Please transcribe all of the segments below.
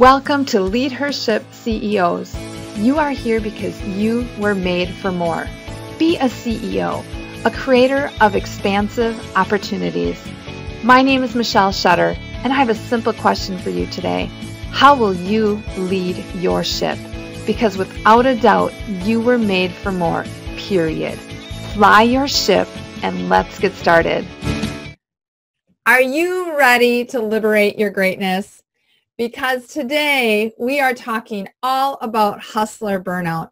Welcome to Lead Her Ship CEOs. You are here because you were made for more. Be a CEO, a creator of expansive opportunities. My name is Michelle Shutter, and I have a simple question for you today. How will you lead your ship? Because without a doubt, you were made for more, period. Fly your ship and let's get started. Are you ready to liberate your greatness? Because today we are talking all about hustler burnout.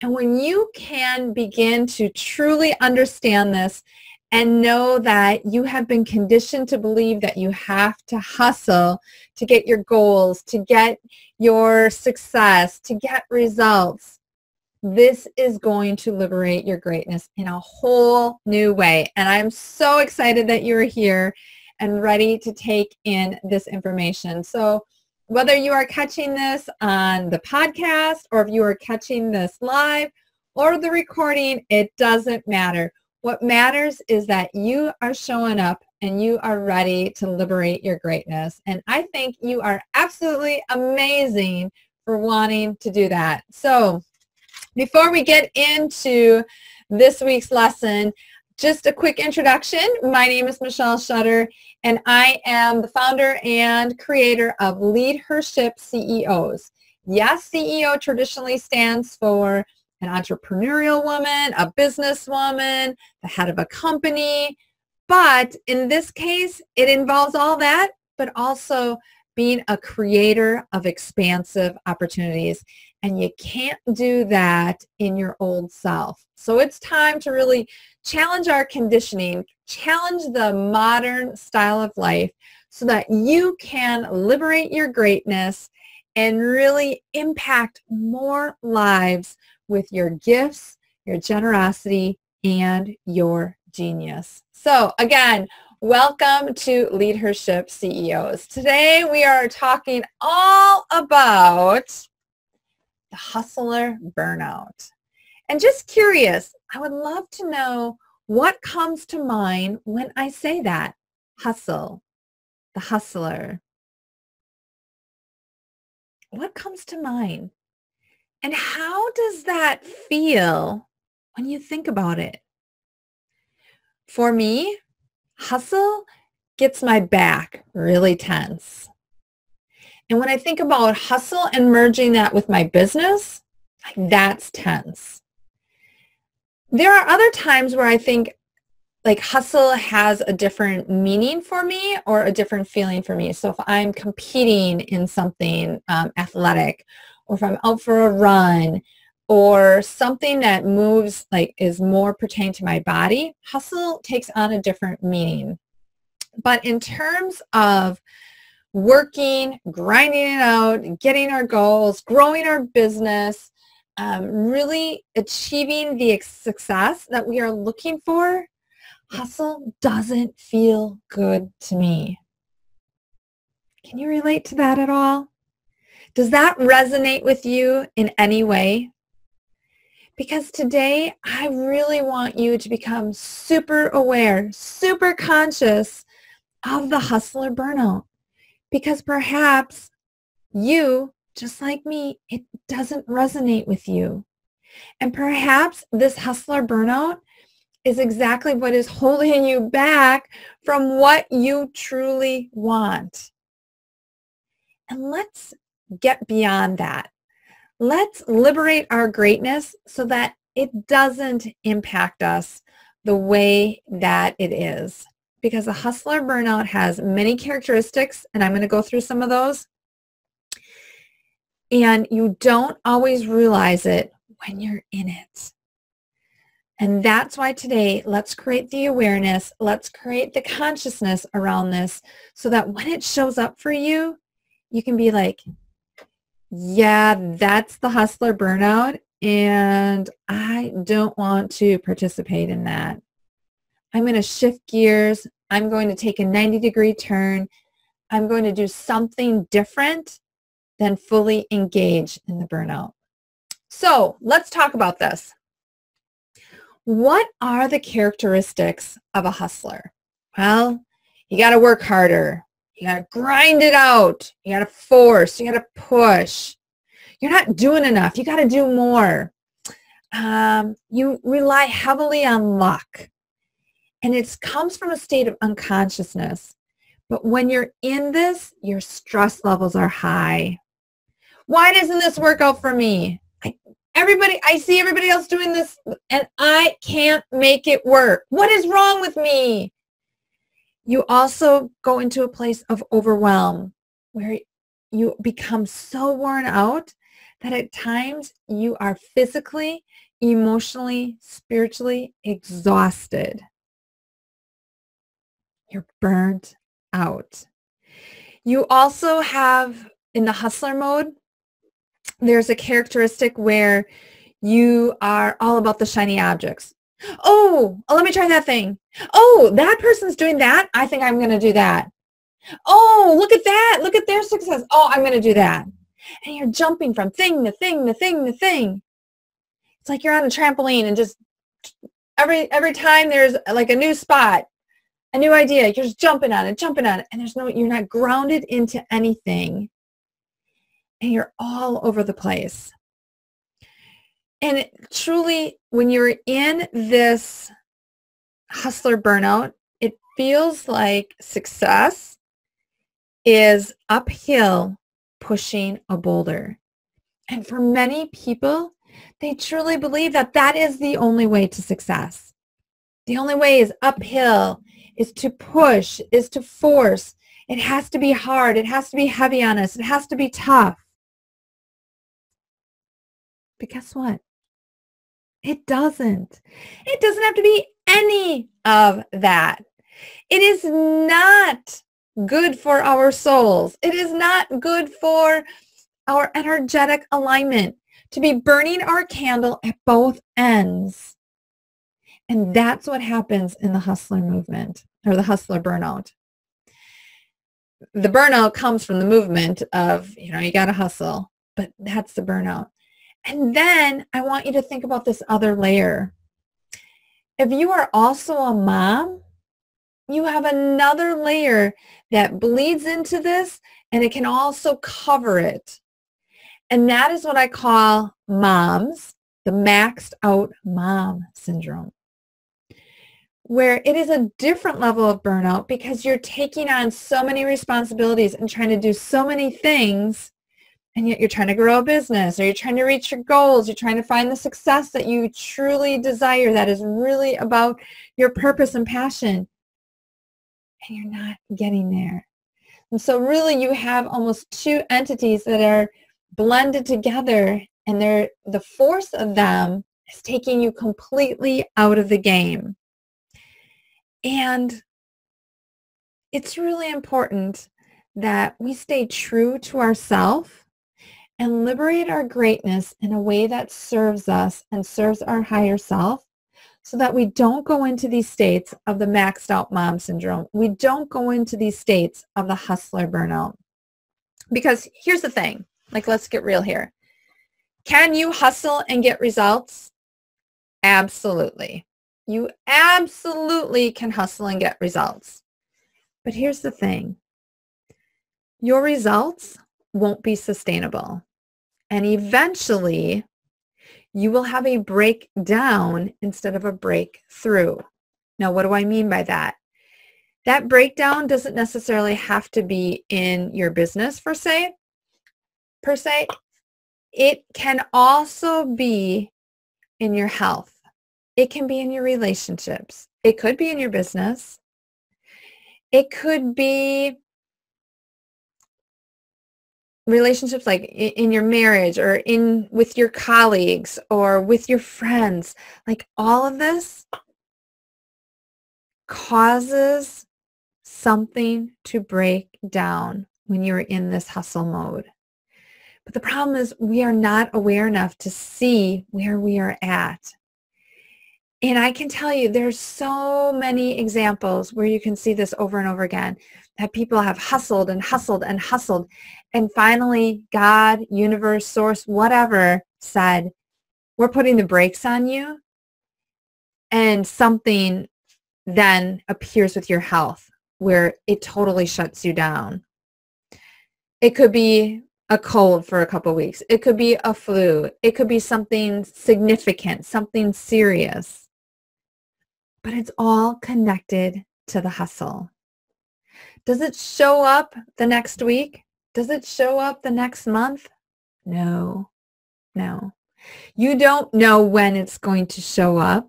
And when you can begin to truly understand this and know that you have been conditioned to believe that you have to hustle to get your goals, to get your success, to get results, this is going to liberate your greatness in a whole new way. And I'm so excited that you're here and ready to take in this information. So whether you are catching this on the podcast or if you are catching this live or the recording, it doesn't matter. What matters is that you are showing up and you are ready to liberate your greatness. And I think you are absolutely amazing for wanting to do that. So before we get into this week's lesson, just a quick introduction. My name is Michelle Shutter, and I am the founder and creator of Lead Her Ship CEOs. Yes, CEO traditionally stands for an entrepreneurial woman, a businesswoman, the head of a company. But in this case, it involves all that, but also being a creator of expansive opportunities. And you can't do that in your old self. So it's time to really challenge our conditioning, challenge the modern style of life so that you can liberate your greatness and really impact more lives with your gifts, your generosity, and your genius. So again, welcome to Lead Her Ship CEOs. Today we are talking all about the hustler burnout. And just curious, I would love to know what comes to mind when I say that. Hustle, the hustler. What comes to mind? And how does that feel when you think about it? For me, hustle gets my back really tense. And when I think about hustle and merging that with my business, that's tense there are other times where I think like hustle has a different meaning for me or a different feeling for me. So if I'm competing in something um, athletic or if I'm out for a run or something that moves like is more pertaining to my body, hustle takes on a different meaning. But in terms of working, grinding it out, getting our goals, growing our business, um, really achieving the success that we are looking for, hustle doesn't feel good to me. Can you relate to that at all? Does that resonate with you in any way? Because today I really want you to become super aware, super conscious of the hustler burnout. Because perhaps you just like me, it doesn't resonate with you. And perhaps this hustler burnout is exactly what is holding you back from what you truly want. And let's get beyond that. Let's liberate our greatness so that it doesn't impact us the way that it is. Because a hustler burnout has many characteristics, and I'm going to go through some of those and you don't always realize it when you're in it. And that's why today, let's create the awareness, let's create the consciousness around this so that when it shows up for you, you can be like, yeah, that's the hustler burnout and I don't want to participate in that. I'm going to shift gears. I'm going to take a 90 degree turn. I'm going to do something different than fully engage in the burnout. So let's talk about this. What are the characteristics of a hustler? Well, you got to work harder. You got to grind it out. You got to force. You got to push. You're not doing enough. You got to do more. Um, you rely heavily on luck. And it comes from a state of unconsciousness. But when you're in this, your stress levels are high. Why doesn't this work out for me? I, everybody, I see everybody else doing this and I can't make it work. What is wrong with me? You also go into a place of overwhelm where you become so worn out that at times you are physically, emotionally, spiritually exhausted. You're burnt out. You also have in the hustler mode, there's a characteristic where you are all about the shiny objects. Oh, oh, let me try that thing. Oh, that person's doing that. I think I'm going to do that. Oh, look at that. Look at their success. Oh, I'm going to do that. And you're jumping from thing to thing to thing to thing. It's like you're on a trampoline and just every every time there's like a new spot, a new idea, you're just jumping on it, jumping on it, and there's no you're not grounded into anything. And you're all over the place. And truly, when you're in this hustler burnout, it feels like success is uphill pushing a boulder. And for many people, they truly believe that that is the only way to success. The only way is uphill, is to push, is to force. It has to be hard. It has to be heavy on us. It has to be tough. But guess what? It doesn't. It doesn't have to be any of that. It is not good for our souls. It is not good for our energetic alignment to be burning our candle at both ends. And that's what happens in the hustler movement or the hustler burnout. The burnout comes from the movement of, you know, you got to hustle, but that's the burnout. And then I want you to think about this other layer. If you are also a mom, you have another layer that bleeds into this and it can also cover it. And that is what I call moms, the maxed out mom syndrome, where it is a different level of burnout because you're taking on so many responsibilities and trying to do so many things and yet you're trying to grow a business or you're trying to reach your goals you're trying to find the success that you truly desire that is really about your purpose and passion. And you're not getting there. And so really you have almost two entities that are blended together and they're the force of them is taking you completely out of the game. And it's really important that we stay true to ourselves and liberate our greatness in a way that serves us and serves our higher self so that we don't go into these states of the maxed out mom syndrome. We don't go into these states of the hustler burnout. Because here's the thing, like let's get real here. Can you hustle and get results? Absolutely. You absolutely can hustle and get results. But here's the thing. Your results won't be sustainable. And eventually, you will have a breakdown instead of a breakthrough. Now, what do I mean by that? That breakdown doesn't necessarily have to be in your business per se. Per se, it can also be in your health. It can be in your relationships. It could be in your business. It could be relationships like in your marriage or in with your colleagues or with your friends like all of this causes something to break down when you're in this hustle mode. But the problem is we are not aware enough to see where we are at. And I can tell you there's so many examples where you can see this over and over again that people have hustled and hustled and hustled and finally, God, universe, source, whatever said, we're putting the brakes on you. And something then appears with your health. where it totally shuts you down. It could be a cold for a couple weeks. It could be a flu. It could be something significant, something serious. But it's all connected to the hustle. Does it show up the next week? Does it show up the next month? No, no. You don't know when it's going to show up,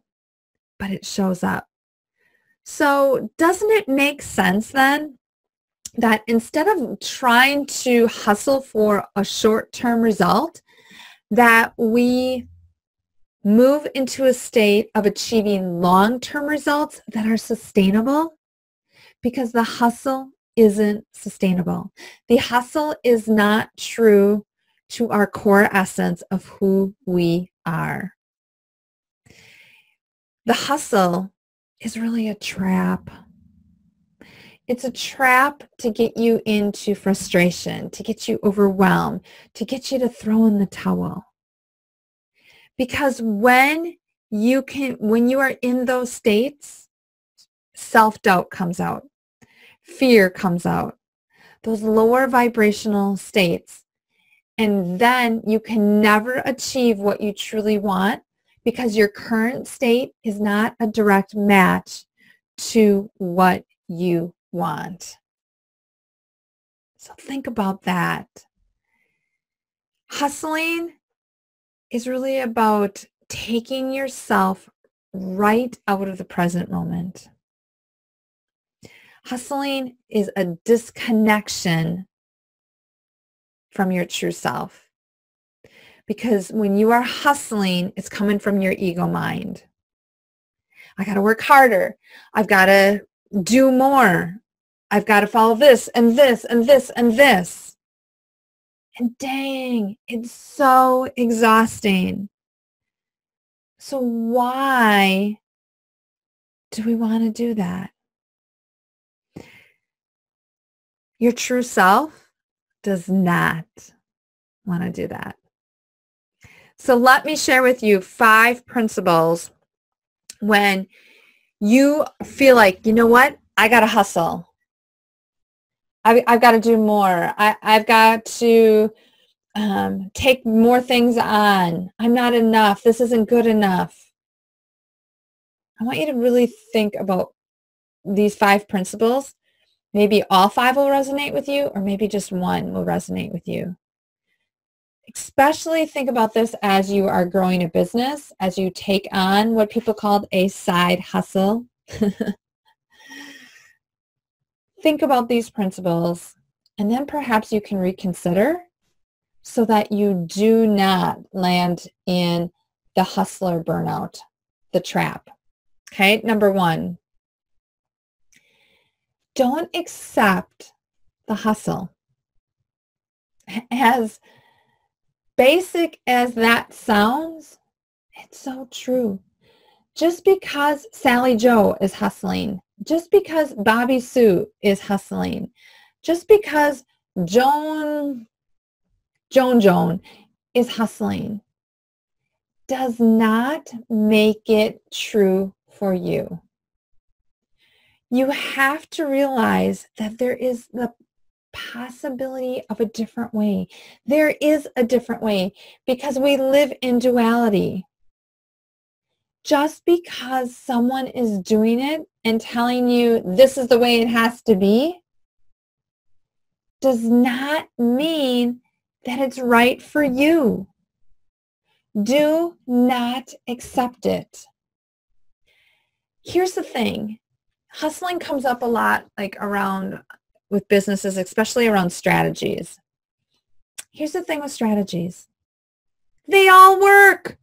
but it shows up. So doesn't it make sense then that instead of trying to hustle for a short-term result, that we move into a state of achieving long-term results that are sustainable because the hustle isn't sustainable. The hustle is not true to our core essence of who we are. The hustle is really a trap. It's a trap to get you into frustration, to get you overwhelmed, to get you to throw in the towel. Because when you can, when you are in those states, self-doubt comes out, fear comes out, those lower vibrational states. And then you can never achieve what you truly want because your current state is not a direct match to what you want. So think about that. Hustling is really about taking yourself right out of the present moment. Hustling is a disconnection from your true self. Because when you are hustling, it's coming from your ego mind. I got to work harder. I've got to do more. I've got to follow this and this and this and this. And dang, it's so exhausting. So why do we want to do that? Your true self does not want to do that. So let me share with you five principles when you feel like, you know what, I got to hustle. I've, I've got to do more. I, I've got to um, take more things on. I'm not enough. This isn't good enough. I want you to really think about these five principles. Maybe all five will resonate with you, or maybe just one will resonate with you. Especially think about this as you are growing a business, as you take on what people call a side hustle. think about these principles and then perhaps you can reconsider so that you do not land in the hustler burnout, the trap. Okay, number one, don't accept the hustle. As basic as that sounds, it's so true. Just because Sally Joe is hustling just because Bobby Sue is hustling, just because Joan, Joan Joan is hustling, does not make it true for you. You have to realize that there is the possibility of a different way. There is a different way because we live in duality just because someone is doing it and telling you this is the way it has to be does not mean that it's right for you. Do not accept it. Here's the thing. Hustling comes up a lot like around with businesses, especially around strategies. Here's the thing with strategies. They all work.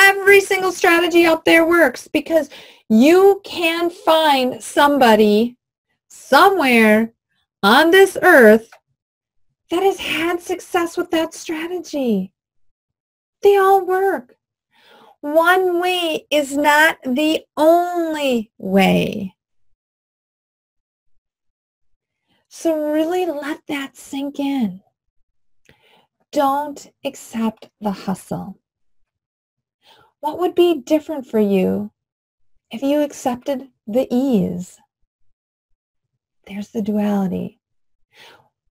Every single strategy out there works because you can find somebody somewhere on this earth that has had success with that strategy. They all work. One way is not the only way. So really let that sink in. Don't accept the hustle. What would be different for you if you accepted the ease? There's the duality.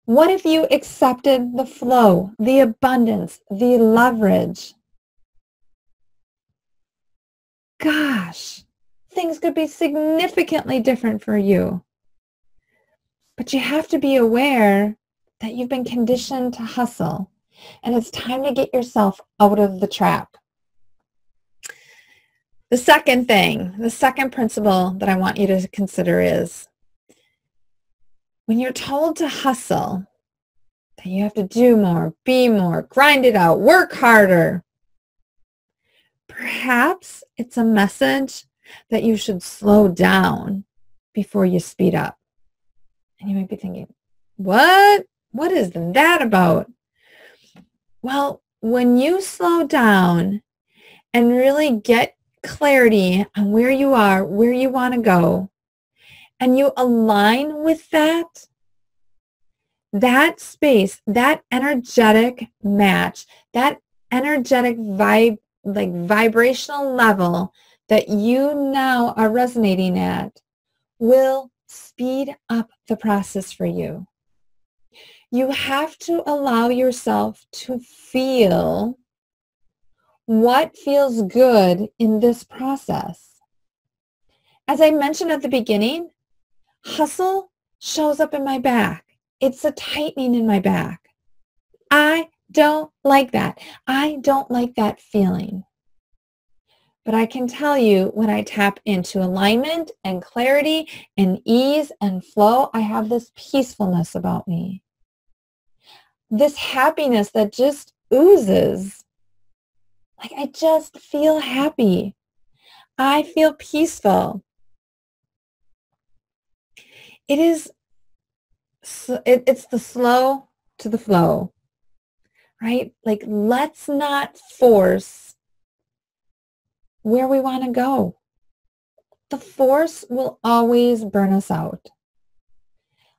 What if you accepted the flow, the abundance, the leverage? Gosh, things could be significantly different for you. But you have to be aware that you've been conditioned to hustle and it's time to get yourself out of the trap. The second thing, the second principle that I want you to consider is when you're told to hustle, that you have to do more, be more, grind it out, work harder, perhaps it's a message that you should slow down before you speed up. And you might be thinking, what? What is that about? Well, when you slow down and really get clarity on where you are, where you want to go, and you align with that, that space, that energetic match, that energetic vibe, like vibrational level that you now are resonating at will speed up the process for you. You have to allow yourself to feel what feels good in this process. As I mentioned at the beginning, hustle shows up in my back. It's a tightening in my back. I don't like that. I don't like that feeling. But I can tell you when I tap into alignment and clarity and ease and flow, I have this peacefulness about me. This happiness that just oozes. Like I just feel happy. I feel peaceful. It is, it's the slow to the flow, right? Like let's not force where we want to go. The force will always burn us out.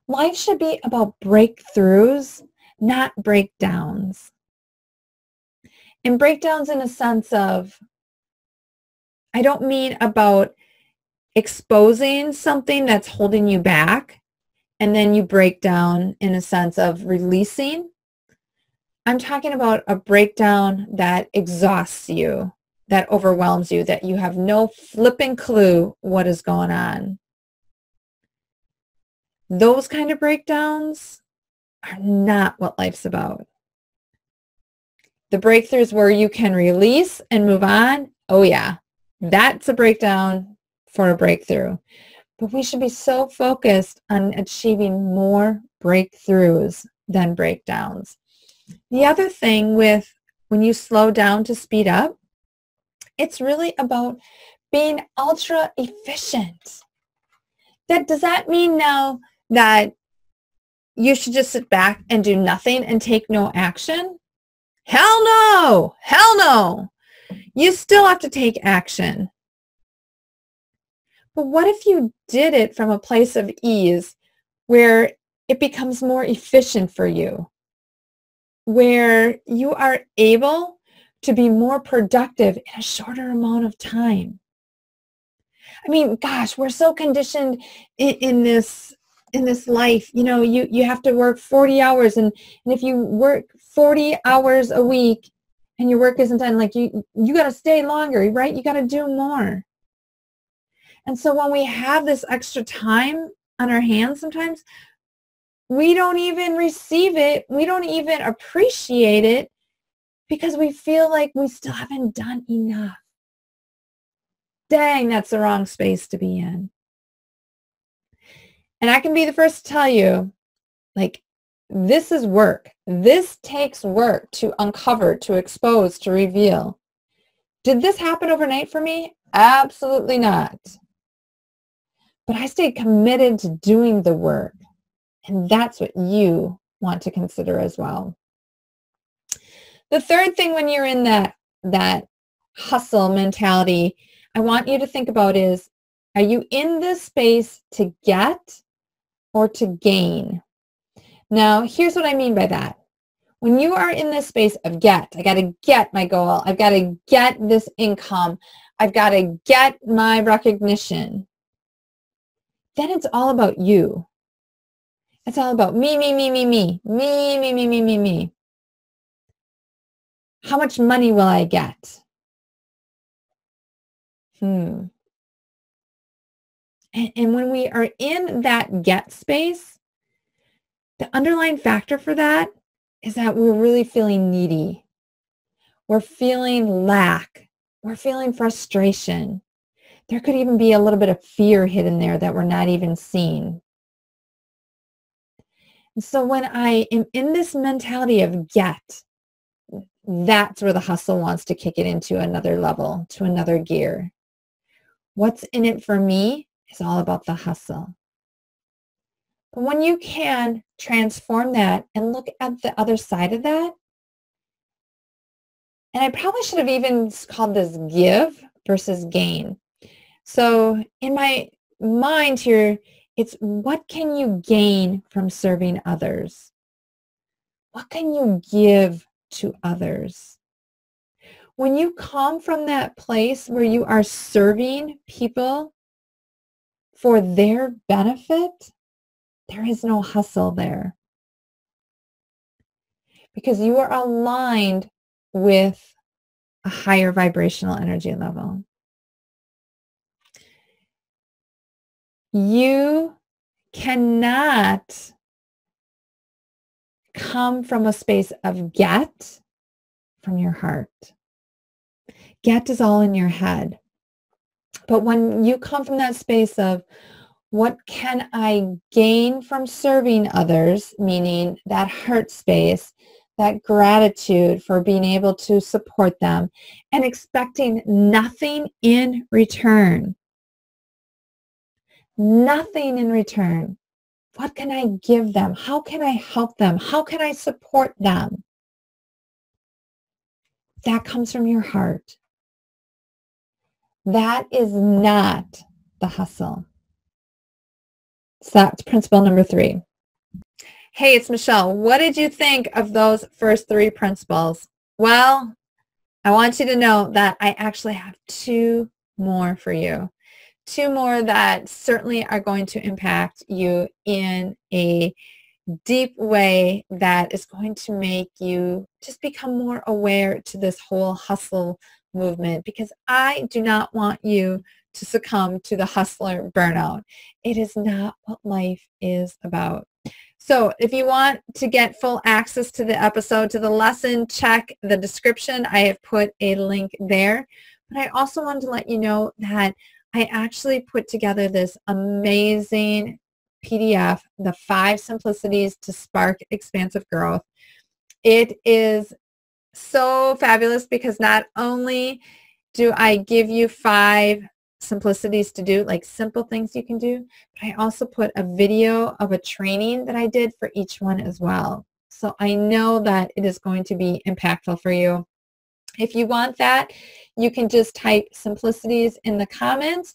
Life should be about breakthroughs, not breakdowns. And breakdowns in a sense of, I don't mean about exposing something that's holding you back and then you break down in a sense of releasing. I'm talking about a breakdown that exhausts you, that overwhelms you, that you have no flipping clue what is going on. Those kind of breakdowns are not what life's about. The breakthroughs where you can release and move on, oh yeah, that's a breakdown for a breakthrough. But we should be so focused on achieving more breakthroughs than breakdowns. The other thing with when you slow down to speed up it's really about being ultra efficient. That does that mean now that you should just sit back and do nothing and take no action? Hell no! Hell no! You still have to take action. But what if you did it from a place of ease where it becomes more efficient for you? Where you are able to be more productive in a shorter amount of time. I mean, gosh, we're so conditioned in, in this in this life. You know, you you have to work 40 hours and, and if you work 40 hours a week and your work isn't done, like you you got to stay longer, right? You got to do more. And so when we have this extra time on our hands sometimes, we don't even receive it. We don't even appreciate it because we feel like we still haven't done enough. Dang, that's the wrong space to be in. And I can be the first to tell you, like, this is work. This takes work to uncover, to expose, to reveal. Did this happen overnight for me? Absolutely not. But I stayed committed to doing the work. And that's what you want to consider as well. The third thing when you're in that, that hustle mentality, I want you to think about is, are you in this space to get or to gain? Now, here's what I mean by that. When you are in this space of get, I got to get my goal. I've got to get this income. I've got to get my recognition. Then it's all about you. It's all about me, me, me, me, me, me, me, me, me, me, me. How much money will I get? Hmm. And, and when we are in that get space, the underlying factor for that is that we're really feeling needy. We're feeling lack. We're feeling frustration. There could even be a little bit of fear hidden there that we're not even seeing. So when I am in this mentality of get, that's where the hustle wants to kick it into another level, to another gear. What's in it for me is all about the hustle. But when you can transform that and look at the other side of that, and I probably should have even called this give versus gain. So in my mind here, it's what can you gain from serving others? What can you give to others? When you come from that place where you are serving people for their benefit, there is no hustle there. Because you are aligned with a higher vibrational energy level. You cannot come from a space of get from your heart. Get is all in your head. But when you come from that space of what can I gain from serving others, meaning that heart space, that gratitude for being able to support them and expecting nothing in return. Nothing in return. What can I give them? How can I help them? How can I support them? That comes from your heart. That is not the hustle. So that's principle number three. Hey, it's Michelle. What did you think of those first three principles? Well, I want you to know that I actually have two more for you. Two more that certainly are going to impact you in a deep way that is going to make you just become more aware to this whole hustle movement because I do not want you to succumb to the hustler burnout. It is not what life is about. So if you want to get full access to the episode, to the lesson, check the description. I have put a link there. But I also wanted to let you know that I actually put together this amazing PDF, The Five Simplicities to Spark Expansive Growth. It is so fabulous because not only do I give you five simplicities to do, like simple things you can do, but I also put a video of a training that I did for each one as well. So I know that it is going to be impactful for you. If you want that, you can just type simplicities in the comments,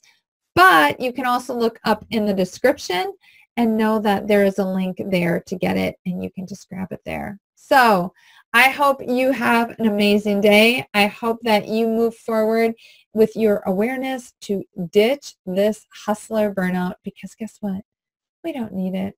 but you can also look up in the description and know that there is a link there to get it and you can just grab it there. So I hope you have an amazing day. I hope that you move forward with your awareness to ditch this hustler burnout because guess what? We don't need it.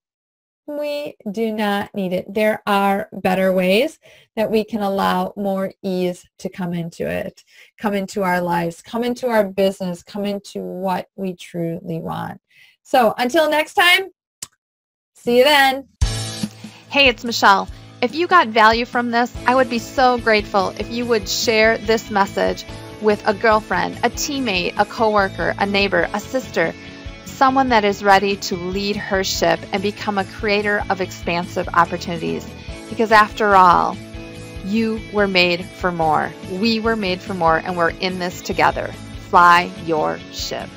We do not need it. There are better ways that we can allow more ease to come into it, come into our lives, come into our business, come into what we truly want. So until next time, see you then. Hey, it's Michelle. If you got value from this, I would be so grateful if you would share this message with a girlfriend, a teammate, a coworker, a neighbor, a sister, someone that is ready to lead her ship and become a creator of expansive opportunities. Because after all, you were made for more. We were made for more and we're in this together. Fly your ship.